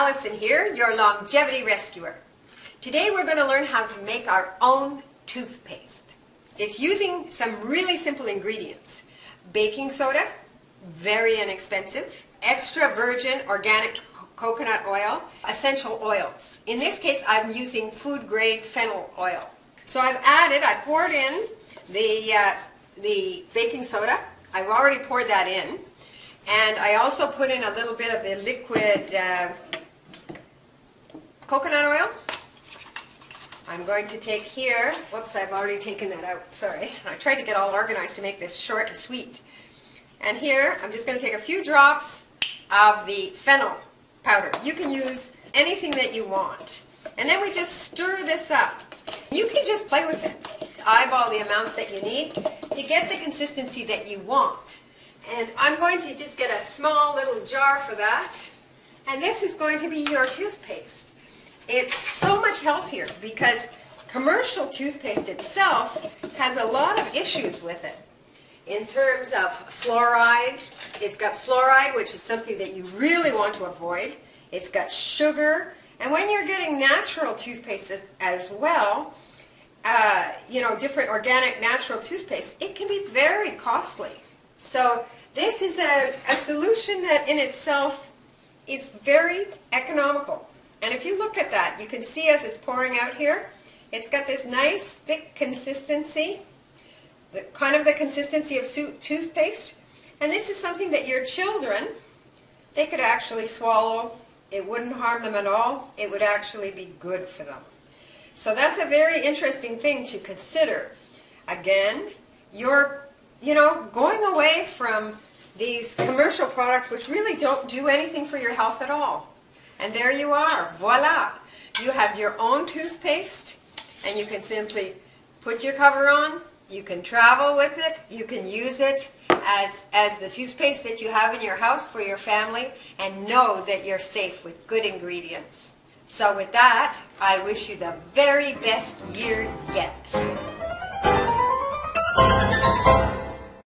Alison here, your longevity rescuer. Today we're going to learn how to make our own toothpaste. It's using some really simple ingredients. Baking soda, very inexpensive, extra virgin organic coconut oil, essential oils. In this case, I'm using food grade fennel oil. So I've added, I poured in the, uh, the baking soda. I've already poured that in. And I also put in a little bit of the liquid uh, coconut oil. I'm going to take here, whoops, I've already taken that out, sorry. I tried to get all organized to make this short and sweet. And here, I'm just going to take a few drops of the fennel powder. You can use anything that you want. And then we just stir this up. You can just play with it. Eyeball the amounts that you need to get the consistency that you want. And I'm going to just get a small little jar for that. And this is going to be your toothpaste. It's so much healthier because commercial toothpaste itself has a lot of issues with it. In terms of fluoride, it's got fluoride, which is something that you really want to avoid. It's got sugar. And when you're getting natural toothpaste as, well, uh, you know, different organic natural toothpaste, it can be very costly. So this is a, a solution that in itself is very economical. And if you look at that, you can see as it's pouring out here, it's got this nice thick consistency, the, kind of the consistency of toothpaste. And this is something that your children, they could actually swallow. It wouldn't harm them at all. It would actually be good for them. So that's a very interesting thing to consider. Again, you're, you know, going away from these commercial products which really don't do anything for your health at all. And there you are, voila. You have your own toothpaste and you can simply put your cover on, you can travel with it, you can use it as, as the toothpaste that you have in your house for your family and know that you're safe with good ingredients. So with that, I wish you the very best year yet.